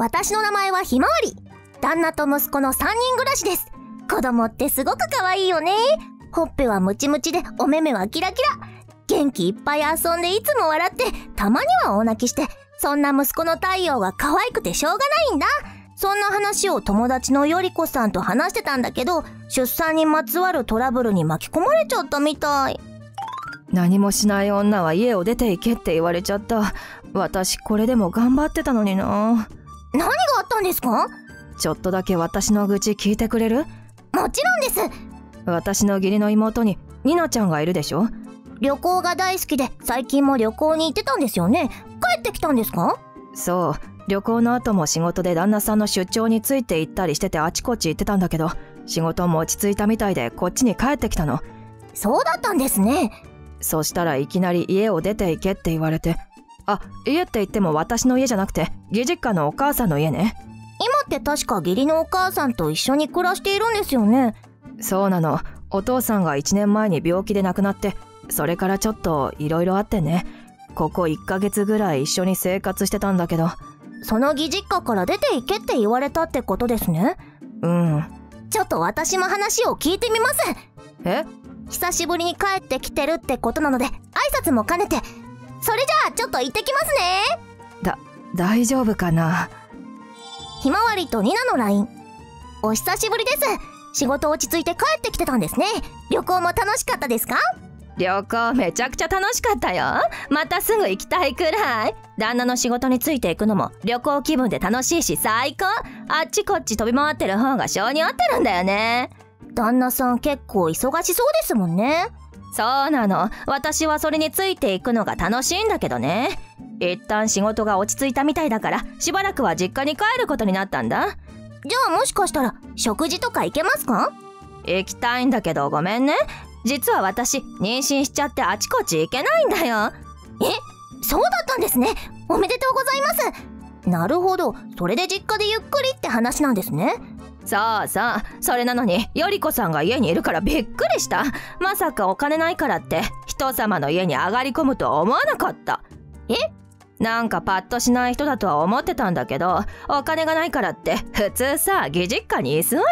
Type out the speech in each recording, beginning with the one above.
私の名前はひまわり。旦那と息子の3人暮らしです。子供ってすごく可愛いよね。ほっぺはムチムチで、お目目はキラキラ。元気いっぱい遊んでいつも笑って、たまには大泣きして、そんな息子の太陽が可愛くてしょうがないんだ。そんな話を友達のよりこさんと話してたんだけど、出産にまつわるトラブルに巻き込まれちゃったみたい。何もしない女は家を出て行けって言われちゃった。私これでも頑張ってたのにな。何があったんですか？ちょっとだけ私の愚痴聞いてくれる？もちろんです。私の義理の妹にニナちゃんがいるでしょ？旅行が大好きで最近も旅行に行ってたんですよね。帰ってきたんですか？そう。旅行の後も仕事で旦那さんの出張について行ったりしててあちこち行ってたんだけど仕事も落ち着いたみたいでこっちに帰ってきたの。そうだったんですね。そしたらいきなり家を出て行けって言われてあ家って言っても私の家じゃなくて義実家のお母さんの家ね。今って確か義理のお母さんと一緒に暮らしているんですよね。そうなの。お父さんが1年前に病気で亡くなってそれからちょっといろいろあってね。ここ1ヶ月ぐらい一緒に生活してたんだけど。その義実家から出て行けって言われたってことですね。うん。ちょっと私も話を聞いてみます。え？久しぶりに帰ってきてるってことなので挨拶も兼ねてそれじゃあちょっと行ってきますね。だ大丈夫かな？ひまわりとニナの LINE お久しぶりです。仕事落ち着いて帰ってきてたんですね。旅行も楽しかったですか？旅行めちゃくちゃ楽しかったよ。またすぐ行きたいくらい。旦那の仕事についていくのも旅行気分で楽しいし最高。あっちこっち飛び回ってる方が性に合ってるんだよね。旦那さん結構忙しそうですもんねそうなの。私はそれについていくのが楽しいんだけどね。一旦仕事が落ち着いたみたいだからしばらくは実家に帰ることになったんだ。じゃあもしかしたら食事とか行けますか？行きたいんだけどごめんね。実は私妊娠しちゃってあちこち行けないんだよ。え？そうだったんですね。おめでとうございます。なるほど。それで実家でゆっくりって話なんですねそうそう。それなのにより子さんが家にいるからびっくりした。まさかお金ないからって人様の家に上がり込むとは思わなかった。え？なんかパッとしない人だとは思ってたんだけどお金がないからって普通さ義実家に居座る？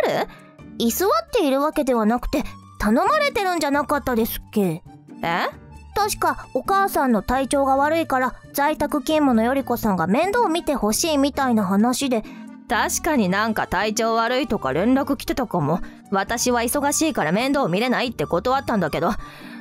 居座っているわけではなくて頼まれてるんじゃなかったですっけ？え？確かお母さんの体調が悪いから在宅勤務のより子さんが面倒を見てほしいみたいな話で確かになんか体調悪いとか連絡来てたかも。私は忙しいから面倒見れないって断ったんだけど。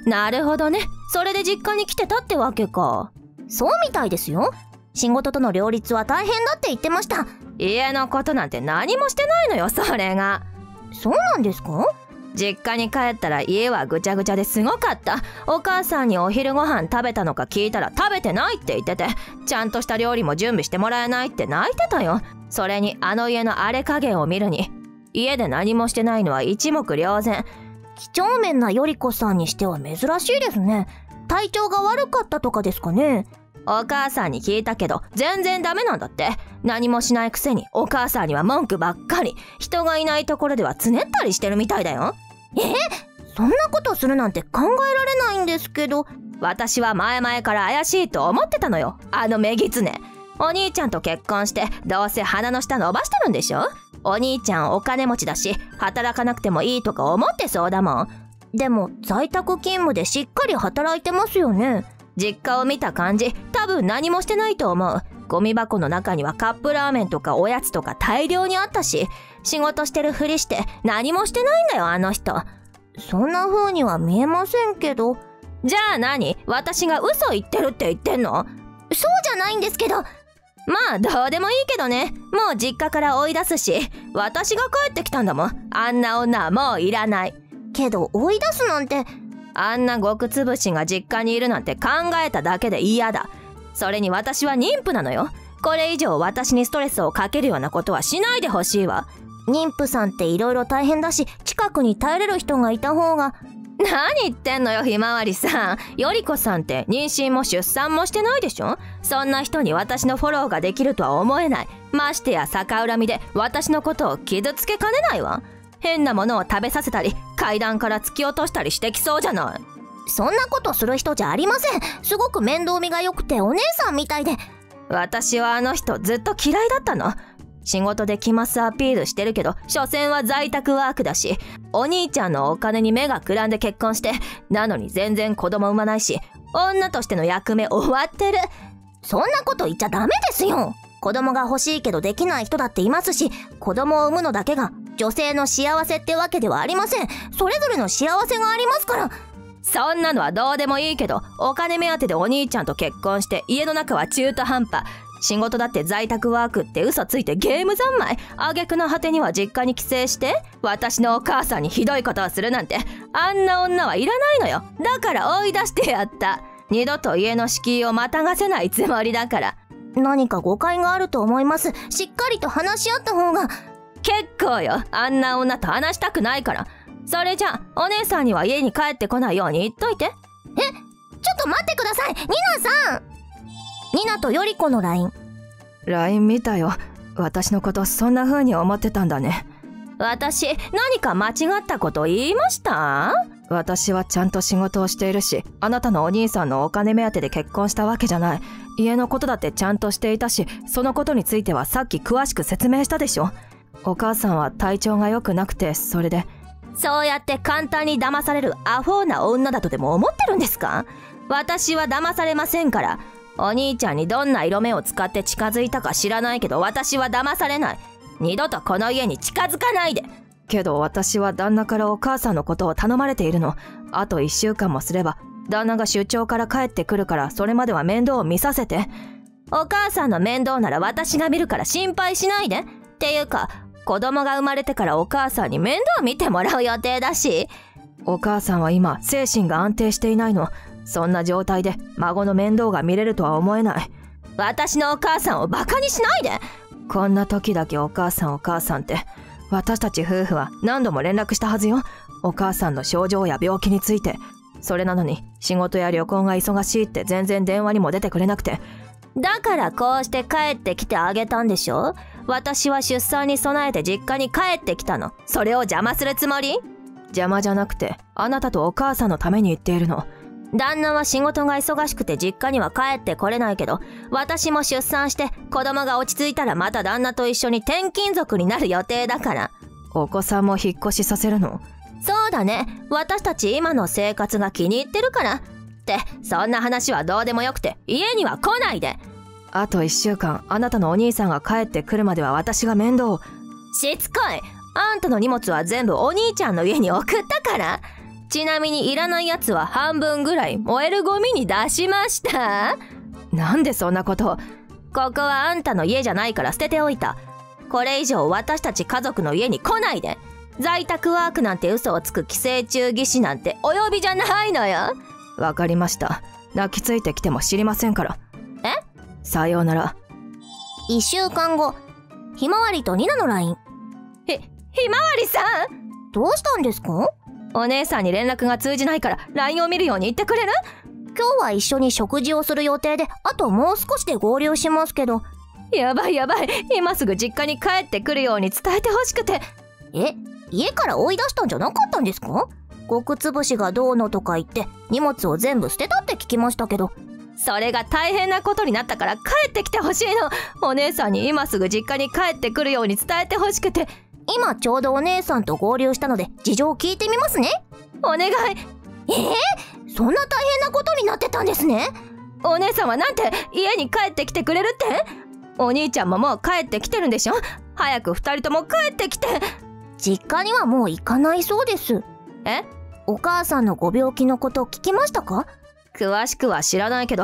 なるほどね。それで実家に来てたってわけか。そうみたいですよ。仕事との両立は大変だって言ってました。家のことなんて何もしてないのよそれが。そうなんですか？実家に帰ったら家はぐちゃぐちゃですごかった。お母さんにお昼ご飯食べたのか聞いたら食べてないって言っててちゃんとした料理も準備してもらえないって泣いてたよ。それにあの家の荒れ加減を見るに家で何もしてないのは一目瞭然。几帳面なより子さんにしては珍しいですね。体調が悪かったとかですかね。お母さんに聞いたけど全然ダメなんだって。何もしないくせにお母さんには文句ばっかり。人がいないところではつねったりしてるみたいだよ。え？そんなことするなんて考えられないんですけど。私は前々から怪しいと思ってたのよ。あのメギツネお兄ちゃんと結婚してどうせ鼻の下伸ばしてるんでしょ？お兄ちゃんお金持ちだし働かなくてもいいとか思ってそうだもん。でも在宅勤務でしっかり働いてますよね。実家を見た感じ多分何もしてないと思う。ゴミ箱の中にはカップラーメンとかおやつとか大量にあったし。仕事してるふりして何もしてないんだよあの人。そんな風には見えませんけど。じゃあ何？私が嘘言ってるって言ってんの？そうじゃないんですけど。まあどうでもいいけどね。もう実家から追い出すし私が帰ってきたんだもん。あんな女はもういらない。けど追い出すなんて。あんな極つぶしが実家にいるなんて考えただけで嫌だ。それに私は妊婦なのよ。これ以上私にストレスをかけるようなことはしないでほしいわ妊婦さんって色々大変だし近くに耐えれる人がいた方が。何言ってんのよひまわりさん。よりこさんって妊娠も出産もしてないでしょ？そんな人に私のフォローができるとは思えない。ましてや逆恨みで私のことを傷つけかねないわ。変なものを食べさせたり階段から突き落としたりしてきそうじゃない。そんなことする人じゃありません。すごく面倒見が良くてお姉さんみたいで。私はあの人ずっと嫌いだったの仕事で来ますアピールしてるけど、所詮は在宅ワークだし、お兄ちゃんのお金に目がくらんで結婚して、なのに全然子供産まないし、女としての役目終わってる。そんなこと言っちゃダメですよ子供が欲しいけどできない人だっていますし、子供を産むのだけが女性の幸せってわけではありません。それぞれの幸せがありますから。そんなのはどうでもいいけど、お金目当てでお兄ちゃんと結婚して家の中は中途半端。仕事だって在宅ワークって嘘ついてゲーム三昧？挙句の果てには実家に帰省して、私のお母さんにひどいことをするなんて、あんな女はいらないのよ。だから追い出してやった。二度と家の敷居をまたがせないつもりだから。何か誤解があると思います。しっかりと話し合った方が。結構よ。あんな女と話したくないから。それじゃお姉さんには家に帰ってこないように言っといて。え、ちょっと待ってくださいニナさんニナとヨリコの LINE。LINE 見たよ。私のことそんな風に思ってたんだね。私、何か間違ったこと言いました？私はちゃんと仕事をしているし、あなたのお兄さんのお金目当てで結婚したわけじゃない。家のことだってちゃんとしていたし、そのことについてはさっき詳しく説明したでしょ。お母さんは体調が良くなくて、それで。そうやって簡単に騙されるアホな女だとでも思ってるんですか？私は騙されませんから。お兄ちゃんにどんな色目を使って近づいたか知らないけど私は騙されない。二度とこの家に近づかないで。けど私は旦那からお母さんのことを頼まれているの。あと一週間もすれば、旦那が出張から帰ってくるからそれまでは面倒を見させて。お母さんの面倒なら私が見るから心配しないで。っていうか、子供が生まれてからお母さんに面倒見てもらう予定だし。お母さんは今、精神が安定していないの。そんな状態で孫の面倒が見れるとは思えない。私のお母さんをバカにしないでこんな時だけお母さんお母さんって、私たち夫婦は何度も連絡したはずよ。お母さんの症状や病気について。それなのに仕事や旅行が忙しいって全然電話にも出てくれなくて。だからこうして帰ってきてあげたんでしょ？私は出産に備えて実家に帰ってきたの。それを邪魔するつもり？邪魔じゃなくて、あなたとお母さんのために言っているの。旦那は仕事が忙しくて実家には帰ってこれないけど、私も出産して子供が落ち着いたらまた旦那と一緒に転勤族になる予定だから。お子さんも引っ越しさせるの？そうだね。私たち今の生活が気に入ってるから。って、そんな話はどうでもよくて、家には来ないで。あと一週間、あなたのお兄さんが帰ってくるまでは私が面倒を。しつこいあんたの荷物は全部お兄ちゃんの家に送ったからちなみにいらないやつは半分ぐらい燃えるゴミに出しました。なんでそんなこと。ここはあんたの家じゃないから捨てておいた。これ以上私たち家族の家に来ないで。在宅ワークなんて嘘をつく寄生虫技師なんてお呼びじゃないのよ。わかりました。泣きついてきても知りませんから。え？さようなら。1週間後。ひまわりとニナの LINE ひひまわりさん？どうしたんですか？お姉さんに連絡が通じないから LINE を見るように言ってくれる？今日は一緒に食事をする予定で、あともう少しで合流しますけど。やばいやばい。今すぐ実家に帰ってくるように伝えてほしくて。え？家から追い出したんじゃなかったんですか？極つぶしがどうのとか言って荷物を全部捨てたって聞きましたけど。それが大変なことになったから帰ってきてほしいの。お姉さんに今すぐ実家に帰ってくるように伝えてほしくて。今ちょうどお姉さんと合流したので事情を聞いてみますね。お願い。えー、そんな大変なことになってたんですね？お姉さんはなんて家に帰ってきてくれるって？お兄ちゃんももう帰ってきてるんでしょ？早く二人とも帰ってきて。実家にはもう行かないそうです。え？お母さんのご病気のこと聞きましたか？詳しくは知らないけど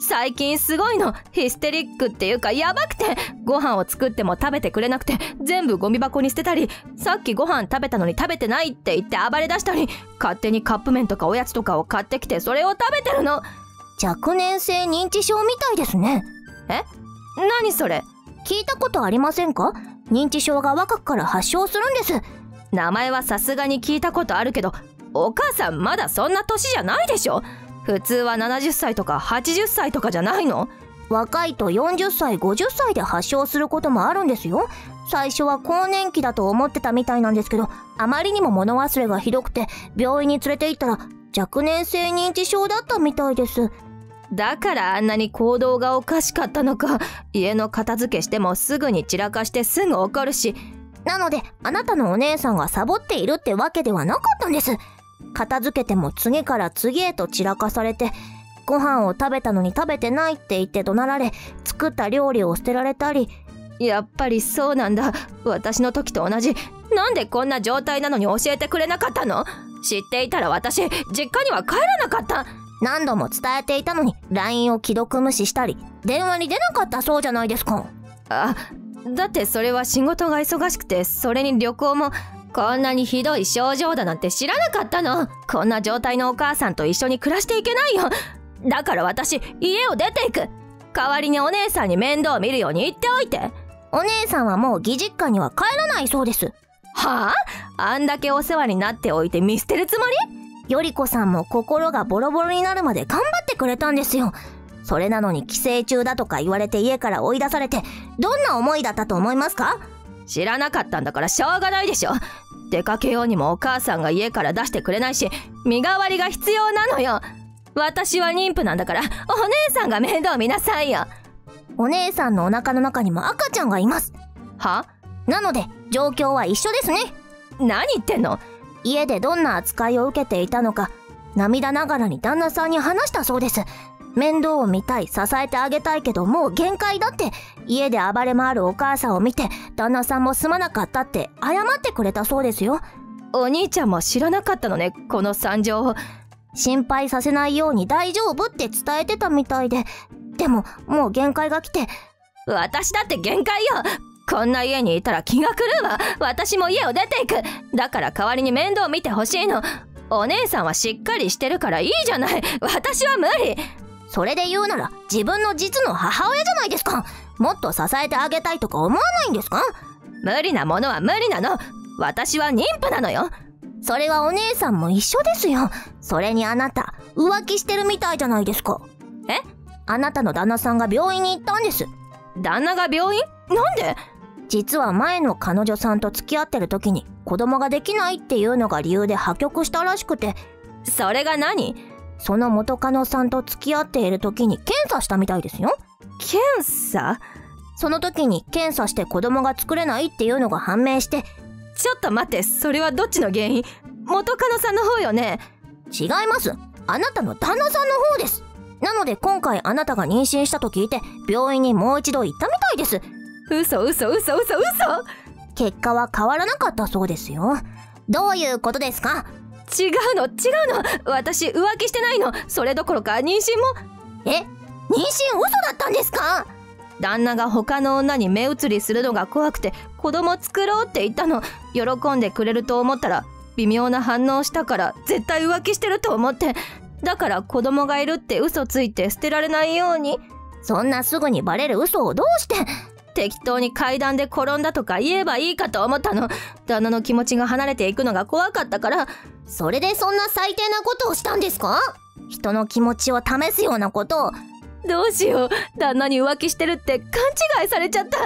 最近すごいの。ヒステリックっていうかやばくて。ご飯を作っても食べてくれなくて。全部ゴミ箱に捨てたり。さっきご飯食べたのに食べてないって言って暴れ出したり。勝手にカップ麺とかおやつとかを買ってきてそれを食べてるの。若年性認知症みたいですね。え？何それ？聞いたことありませんか？認知症が若くから発症するんです。名前はさすがに聞いたことあるけどお母さんまだそんな年じゃないでしょ普通は70歳とか80歳とかじゃないの？若いと40歳50歳で発症することもあるんですよ。最初は更年期だと思ってたみたいなんですけどあまりにも物忘れがひどくて病院に連れて行ったら若年性認知症だったみたいです。だからあんなに行動がおかしかったのか家の片付けしてもすぐに散らかしてすぐ怒るし。なのであなたのお姉さんがサボっているってわけではなかったんです片付けても次から次へと散らかされてご飯を食べたのに食べてないって言って怒鳴られ作った料理を捨てられたりやっぱりそうなんだ。私の時と同じ。なんでこんな状態なのに教えてくれなかったの？知っていたら私実家には帰らなかった。何度も伝えていたのに LINE を既読無視したり電話に出なかったそうじゃないですか。あだってそれは仕事が忙しくてそれに旅行もこんなにひどい症状だなんて知らなかったの。こんな状態のお母さんと一緒に暮らしていけないよ。だから私家を出ていく。代わりにお姉さんに面倒を見るように言っておいて。お姉さんはもう義実家には帰らないそうです。はあ？あんだけお世話になっておいて見捨てるつもり？より子さんも心がボロボロになるまで頑張ってくれたんですよ。それなのに帰省中だとか言われて家から追い出されてどんな思いだったと思いますか？知らなかったんだからしょうがないでしょ。出かけようにもお母さんが家から出してくれないし身代わりが必要なのよ。私は妊婦なんだからお姉さんが面倒見なさいよ。お姉さんのお腹の中にも赤ちゃんがいます。は？なので状況は一緒ですね。何言ってんの？家でどんな扱いを受けていたのか涙ながらに旦那さんに話したそうです面倒を見たい支えてあげたいけどもう限界だって家で暴れ回るお母さんを見て旦那さんもすまなかったって謝ってくれたそうですよ。お兄ちゃんも知らなかったのねこの惨状を。心配させないように大丈夫って伝えてたみたいで。でももう限界が来て。私だって限界よ。こんな家にいたら気が狂うわ。私も家を出ていく。だから代わりに面倒見てほしいの。お姉さんはしっかりしてるからいいじゃない。私は無理それで言うなら自分の実の母親じゃないですか。もっと支えてあげたいとか思わないんですか？無理なものは無理なの。私は妊婦なのよ。それはお姉さんも一緒ですよ。それにあなた浮気してるみたいじゃないですか。え？あなたの旦那さんが病院に行ったんです。旦那が病院？なんで？実は前の彼女さんと付き合ってる時に子供ができないっていうのが理由で破局したらしくて。それが何？その元カノさんと付き合っている時に検査したみたいですよ。検査？その時に検査して子供が作れないっていうのが判明して。ちょっと待ってそれはどっちの原因？元カノさんの方よね？違います。あなたの旦那さんの方です。なので今回あなたが妊娠したと聞いて病院にもう一度行ったみたいです。嘘嘘嘘嘘嘘。結果は変わらなかったそうですよ。どういうことですか？違うの違うの。私浮気してないの。それどころか妊娠も。え？妊娠嘘だったんですか？旦那が他の女に目移りするのが怖くて子供作ろうって言ったの。喜んでくれると思ったら微妙な反応したから絶対浮気してると思って。だから子供がいるって嘘ついて捨てられないように。そんなすぐにバレる嘘をどうして？適当に階段で転んだとか言えばいいかと思ったの。旦那の気持ちが離れていくのが怖かったから。それでそんな最低なことをしたんですか？人の気持ちを試すようなことを。どうしよう。旦那に浮気してるって勘違いされちゃった。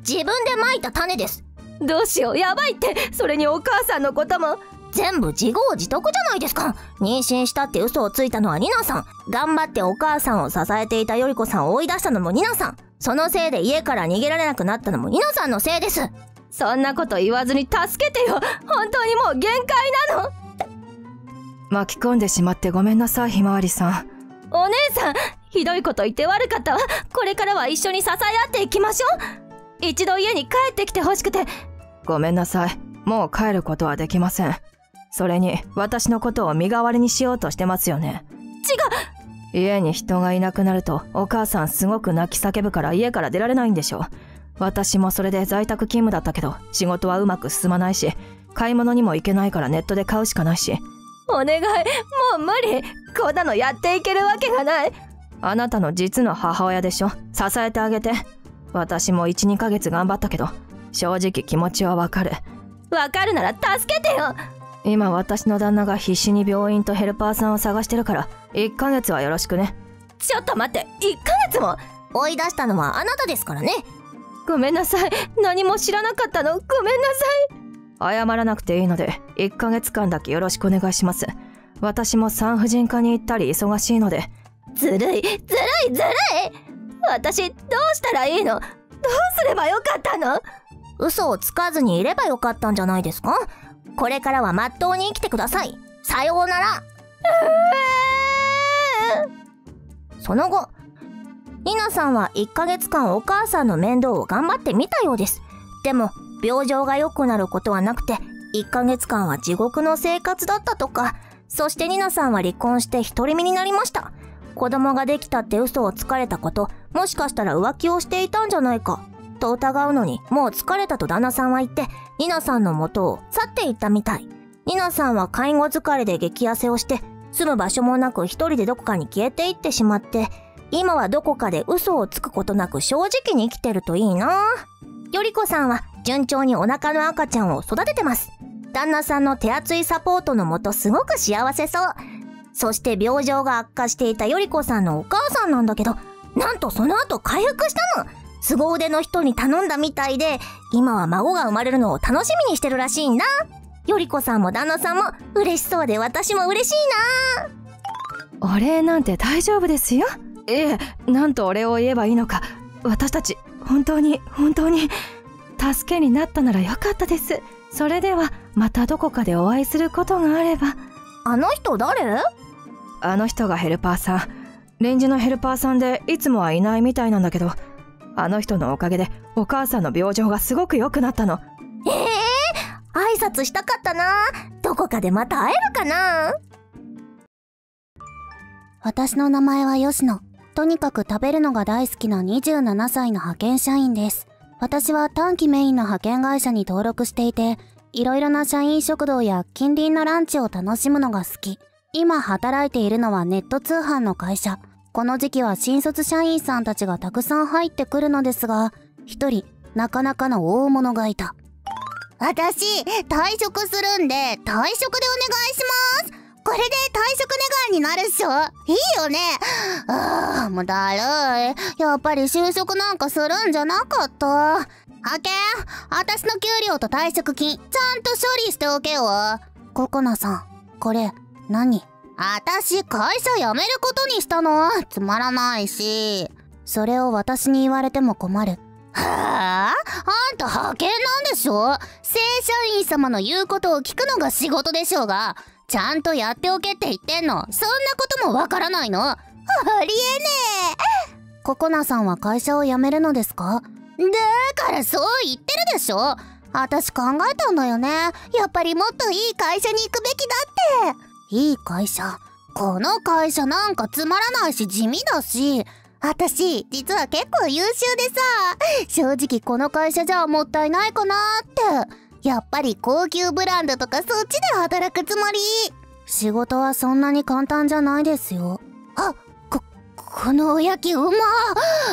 自分でまいた種です。どうしよう。やばいって。それにお母さんのことも全部自業自得じゃないですか。妊娠したって嘘をついたのはニナさん。頑張ってお母さんを支えていたより子さんを追い出したのもニナさん。そのせいで家から逃げられなくなったのもニナさんのせいです。そんなこと言わずに助けてよ。本当にもう限界なの。巻き込んでしまってごめんなさいひまわりさん。お姉さんひどいこと言って悪かったわ。これからは一緒に支え合っていきましょう。一度家に帰ってきてほしくて。ごめんなさい。もう帰ることはできませんそれに私のことを身代わりにしようとしてますよね。違う！家に人がいなくなるとお母さんすごく泣き叫ぶから家から出られないんでしょ私もそれで在宅勤務だったけど仕事はうまく進まないし買い物にも行けないからネットで買うしかないし。お願い！もう無理！こんなのやっていけるわけがない！あなたの実の母親でしょ。支えてあげて。私も12ヶ月頑張ったけど正直気持ちはわかる。わかるなら助けてよ今私の旦那が必死に病院とヘルパーさんを探してるから1ヶ月はよろしくね。ちょっと待って1ヶ月も？追い出したのはあなたですからね。ごめんなさい。何も知らなかったの？ごめんなさい。謝らなくていいので1ヶ月間だけよろしくお願いします。私も産婦人科に行ったり忙しいので。ずるいずるいずるい！私どうしたらいいの？どうすればよかったの？嘘をつかずにいればよかったんじゃないですか？これからはまっとうに生きてください。さようなら。その後ニナさんは1ヶ月間お母さんの面倒を頑張ってみたようです。でも病状が良くなることはなくて1ヶ月間は地獄の生活だったとか。そしてニナさんは離婚して独り身になりました。子供ができたって嘘をつかれたこともしかしたら浮気をしていたんじゃないか。と疑うのにもう疲れたと旦那さんは言ってニナさんの元を去っていったみたい。ニナさんは介護疲れで激痩せをして住む場所もなく一人でどこかに消えていってしまって今はどこかで嘘をつくことなく正直に生きてるといいな。よりこさんは順調にお腹の赤ちゃんを育ててます。旦那さんの手厚いサポートのもとすごく幸せそう。そして病状が悪化していたよりこさんのお母さんなんだけどなんとその後回復したの。凄腕の人に頼んだみたいで今は孫が生まれるのを楽しみにしてるらしいんだよりこさんも旦那さんも嬉しそうで私も嬉しいな。お礼なんて大丈夫ですよ？ええなんとお礼を言えばいいのか。私たち本当に本当に助けになったならよかったです。それではまたどこかでお会いすることがあれば。あの人誰？あの人がヘルパーさん。臨時のヘルパーさんでいつもはいないみたいなんだけどあの人のおかげでお母さんの病状がすごく良くなったの。ええー、挨拶したかったな。どこかでまた会えるかな。私の名前は吉野とにかく食べるのが大好きな27歳の派遣社員です。私は短期メインの派遣会社に登録していていろいろな社員食堂や近隣のランチを楽しむのが好き。今働いているのはネット通販の会社この時期は新卒社員さんたちがたくさん入ってくるのですが一人なかなかの大物がいた。私退職するんで退職でお願いします。これで退職願になるっしょ。いいよね。ああもうだるい。やっぱり就職なんかするんじゃなかった？派遣私の給料と退職金ちゃんと処理しておけよ。ココナさんこれ何？私会社辞めることにしたの。つまらないし。それを私に言われても困る。はああんた派遣なんでしょ？正社員様の言うことを聞くのが仕事でしょうが。ちゃんとやっておけって言ってんの。そんなこともわからないの。ありえねえ。ココナさんは会社を辞めるのですか？だからそう言ってるでしょ。私考えたんだよね。やっぱりもっといい会社に行くべきだって。いい会社。この会社なんかつまらないし地味だし。私実は結構優秀でさ。正直この会社じゃもったいないかなって。やっぱり高級ブランドとかそっちで働くつもり。仕事はそんなに簡単じゃないですよ。あここのおやきうま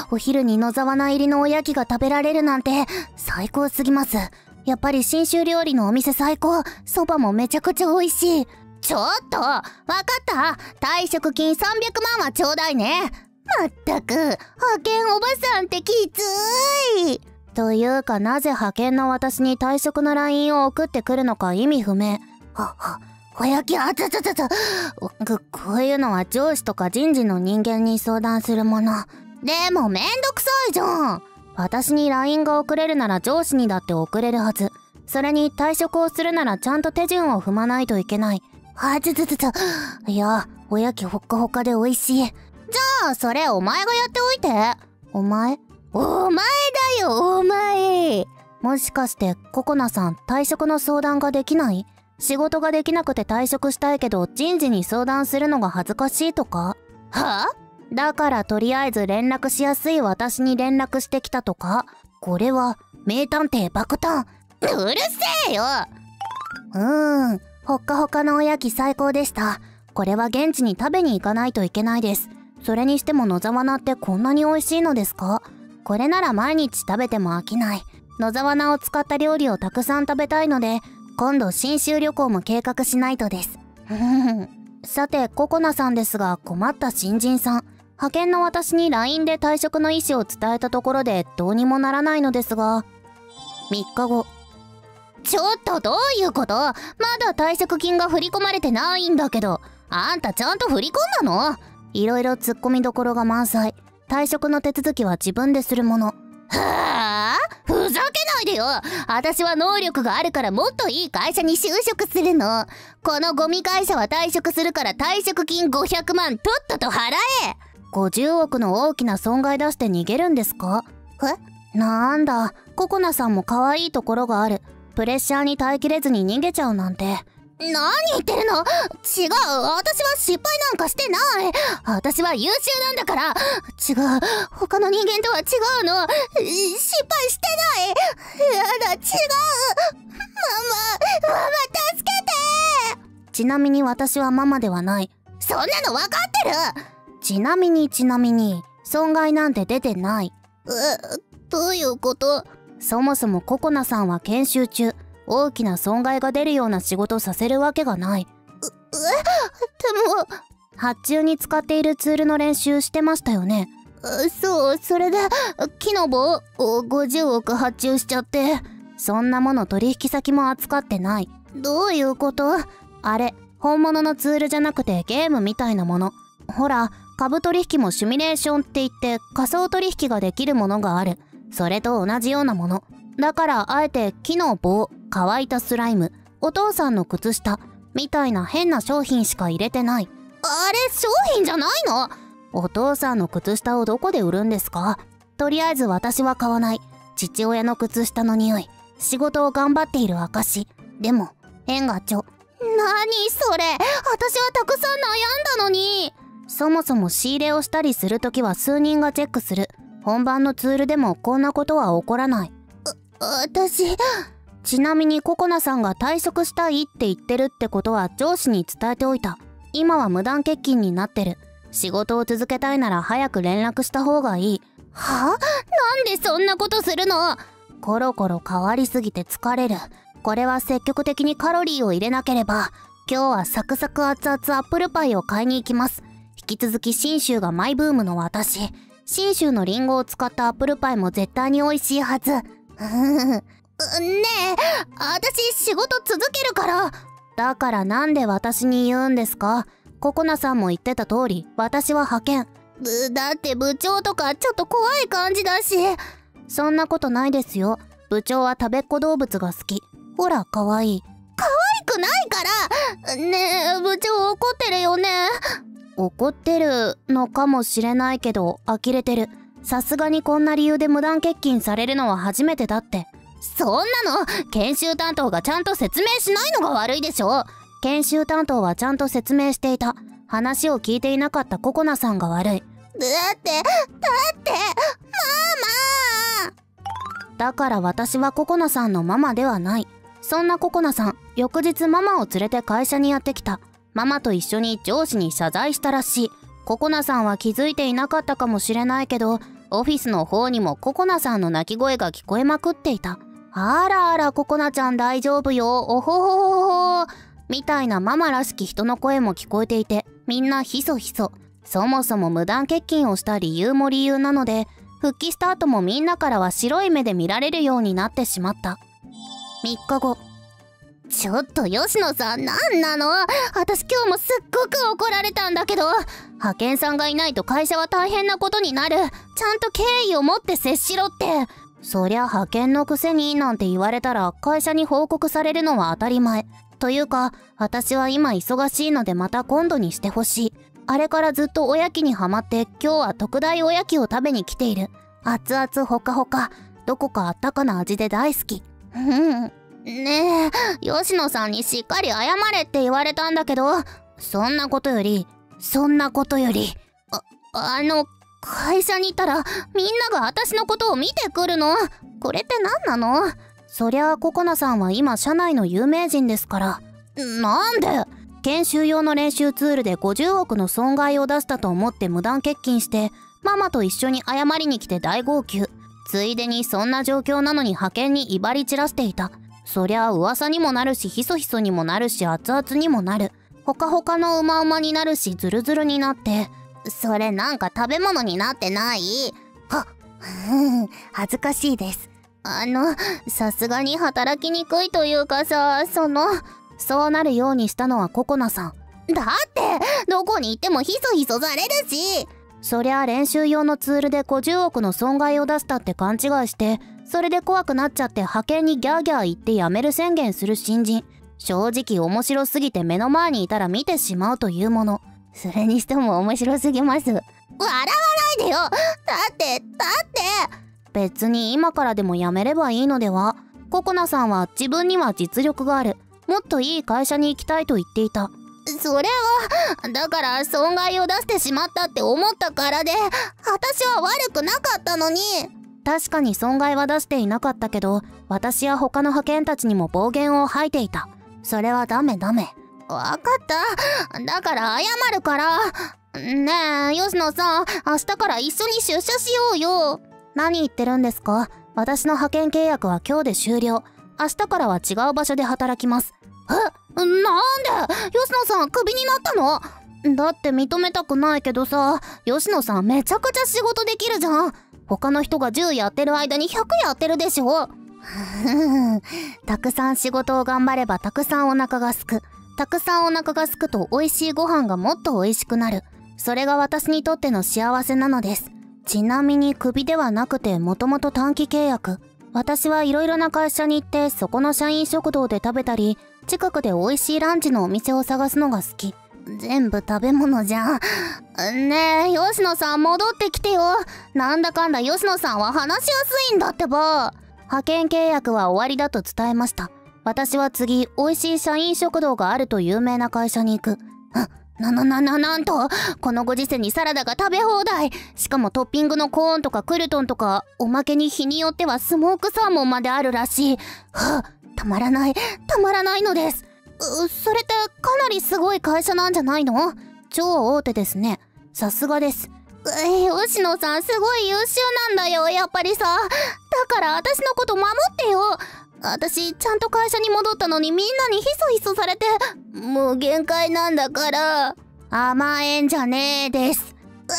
お昼に野沢菜入りのおやきが食べられるなんて最高すぎます。やっぱり信州料理のお店最高。そばもめちゃくちゃ美味しい。ちょっと。わかった。退職金300万はちょうだいね。まったく。派遣おばさんってきつい。というかなぜ派遣の私に退職の LINE を送ってくるのか意味不明。ははおやき。あつつつつここういうのは上司とか人事の人間に相談するもの。でもめんどくさいじゃん。私に LINE が送れるなら上司にだって送れるはず。それに退職をするならちゃんと手順を踏まないといけない。あつつつついやおやきほっかほかで美味しい。じゃあそれお前がやっておいて。お前？お前だよお前。もしかしてココナさん退職の相談ができない？仕事ができなくて退職したいけど人事に相談するのが恥ずかしいとか？は？あだからとりあえず連絡しやすい私に連絡してきたとか？これは名探偵爆誕。うるせえよ！うーん。ほっかほかのおやき最高でした。これは現地に食べに行かないといけないです。それにしても野沢菜ってこんなに美味しいのですか？これなら毎日食べても飽きない。野沢菜を使った料理をたくさん食べたいので、今度新州旅行も計画しないとです。さて、ココナさんですが困った新人さん。派遣の私に LINE で退職の意思を伝えたところでどうにもならないのですが、3日後、ちょっとどういうこと？まだ退職金が振り込まれてないんだけど。あんたちゃんと振り込んだの？いろいろ突っ込みどころが満載。退職の手続きは自分でするもの。はあ？ふざけないでよ！私は能力があるからもっといい会社に就職するの。このゴミ会社は退職するから退職金500万とっとと払え！50億の大きな損害出して逃げるんですか？え？なんだ。ココナさんも可愛いところがある。プレッシャーに耐えきれずに逃げちゃうなんて。何言ってるの？違う。私は失敗なんかしてない。私は優秀なんだから。違う。他の人間とは違うの。失敗してない。やだ違う。ママママ助けて。ちなみに私はママではない。そんなの分かってる。ちなみにちなみに損害なんて出てない。えどういうこと？そもそもココナさんは研修中。大きな損害が出るような仕事させるわけがない。えでも。発注に使っているツールの練習してましたよね。そうそれで木の棒を50億発注しちゃって。そんなもの取引先も扱ってない。どういうこと？あれ本物のツールじゃなくてゲームみたいなもの。ほら株取引もシミュレーションって言って仮想取引ができるものがあるそれと同じようなもの。だからあえて木の棒乾いたスライムお父さんの靴下みたいな変な商品しか入れてない。あれ商品じゃないの？お父さんの靴下をどこで売るんですか？とりあえず私は買わない。父親の靴下の匂い。仕事を頑張っている証でも変がちょ何それ？私はたくさん悩んだのに。そもそも仕入れをしたりするときは数人がチェックする。本番のツールでもこんなことは起こらない。私ちなみにココナさんが退職したいって言ってるってことは上司に伝えておいた。今は無断欠勤になってる。仕事を続けたいなら早く連絡した方がいい。はなんでそんなことするの？コロコロ変わりすぎて疲れる。これは積極的にカロリーを入れなければ。今日はサクサク熱々アップルパイを買いに行きます。引き続き信州がマイブームの私信州のリンゴを使ったアップルパイも絶対に美味しいはず。ねえ私仕事続けるから。だからなんで私に言うんですか？ココナさんも言ってた通り私は派遣。だって部長とかちょっと怖い感じだし。そんなことないですよ。部長は食べっ子動物が好き。ほらかわいい。可愛くないから。ねえ部長怒ってるよね。怒ってるのかもしれないけど呆れてる。さすがにこんな理由で無断欠勤されるのは初めてだって。そんなの。研修担当がちゃんと説明しないのが悪いでしょ。研修担当はちゃんと説明していた。話を聞いていなかったココナさんが悪い。だってだってママ。だから私はココナさんのママではない。そんなココナさん翌日ママを連れて会社にやってきた。ママと一緒に上司に謝罪したらしい。ココナさんは気づいていなかったかもしれないけどオフィスの方にもココナさんの泣き声が聞こえまくっていた。あらあらココナちゃん大丈夫よ。おほほほほ。みたいなママらしき人の声も聞こえていてみんなひそひそ。そもそも無断欠勤をした理由も理由なので復帰した後もみんなからは白い目で見られるようになってしまった。3日後ちょっと吉野さん何なの？私今日もすっごく怒られたんだけど。派遣さんがいないと会社は大変なことになる。ちゃんと敬意を持って接しろって。そりゃ派遣のくせになんて言われたら会社に報告されるのは当たり前。というか私は今忙しいのでまた今度にしてほしい。あれからずっとおやきにはまって今日は特大おやきを食べに来ている。熱々ほかほか。どこかあったかな味で大好き。うん。ねえ吉野さんにしっかり謝れって言われたんだけどそんなことよりそんなことよりああの会社にいたらみんなが私のことを見てくるの？これって何なの？そりゃあココナさんは今社内の有名人ですから。なんで？研修用の練習ツールで50億の損害を出したと思って無断欠勤してママと一緒に謝りに来て大号泣。ついでにそんな状況なのに派遣に威張り散らしていた。そりゃ噂にもなるしひそひそにもなるし熱々にもなる。ほかほかのうまうまになるしズルズルになって。それなんか食べ物になってない？はっ 恥ずかしいです。あのさすがに働きにくいというかさそのそうなるようにしたのはココナさん。だってどこに行ってもひそひそされるし。そりゃ練習用のツールで50億の損害を出したって勘違いしてそれで怖くなっちゃって派遣にギャーギャー言って辞める宣言する新人。正直面白すぎて目の前にいたら見てしまうというもの。それにしても面白すぎます。笑わないでよ。だってだって。別に今からでも辞めればいいのでは。ココナさんは自分には実力がある。もっといい会社に行きたいと言っていた。それはだから損害を出してしまったって思ったからで私は悪くなかったのに。確かに損害は出していなかったけど私や他の派遣たちにも暴言を吐いていた。それはダメダメ。わかった。だから謝るから。ねえ吉野さん明日から一緒に出社しようよ。何言ってるんですか？私の派遣契約は今日で終了。明日からは違う場所で働きます。え？なんで？吉野さんクビになったの？だって認めたくないけどさ吉野さんめちゃくちゃ仕事できるじゃん。他の人が10やってる間に100やってるでしょ？たくさん仕事を頑張ればたくさんお腹がすく。たくさんお腹がすくと美味しいご飯がもっと美味しくなる。それが私にとっての幸せなのです。ちなみにクビではなくてもともと短期契約。私はいろいろな会社に行ってそこの社員食堂で食べたり近くで美味しいランチのお店を探すのが好き。全部食べ物じゃんねえ吉野さん戻ってきてよなんだかんだ吉野さんは話しやすいんだってば派遣契約は終わりだと伝えました私は次美味しい社員食堂があると有名な会社に行くな、な、な、な、なんと、このご時世にサラダが食べ放題。しかもトッピングのコーンとかクルトンとか、おまけに日によってはスモークサーモンまであるらしい。はあ、たまらない、たまらないのです。それってかなりすごい会社なんじゃないの？超大手ですね。さすがです。えー、吉野さんすごい優秀なんだよ、やっぱりさ。だから私のこと守ってよ。私ちゃんと会社に戻ったのにみんなにヒソヒソされてもう限界なんだから甘えんじゃねえですあ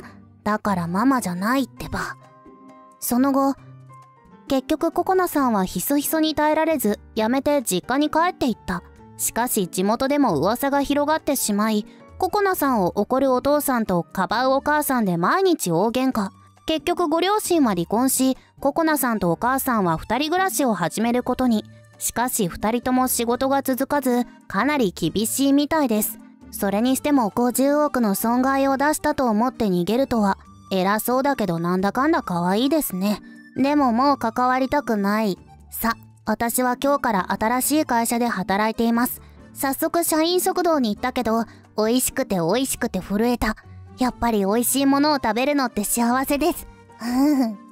まあまあだからママじゃないってばその後結局ココナさんはヒソヒソに耐えられず辞めて実家に帰っていった。しかし地元でも噂が広がってしまいココナさんを怒るお父さんとかばうお母さんで毎日大喧嘩。結局ご両親は離婚しココナさんとお母さんは2人暮らしを始めることに。しかし2人とも仕事が続かずかなり厳しいみたいです。それにしても50億の損害を出したと思って逃げるとは偉そうだけどなんだかんだ可愛いですね。でももう関わりたくないさ私は今日から新しい会社で働いています早速社員食堂に行ったけど美味しくて美味しくて震えたやっぱり美味しいものを食べるのって幸せですうん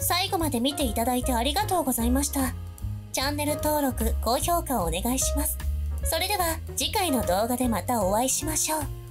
最後まで見ていただいてありがとうございました。チャンネル登録、高評価をお願いします。それでは次回の動画でまたお会いしましょう。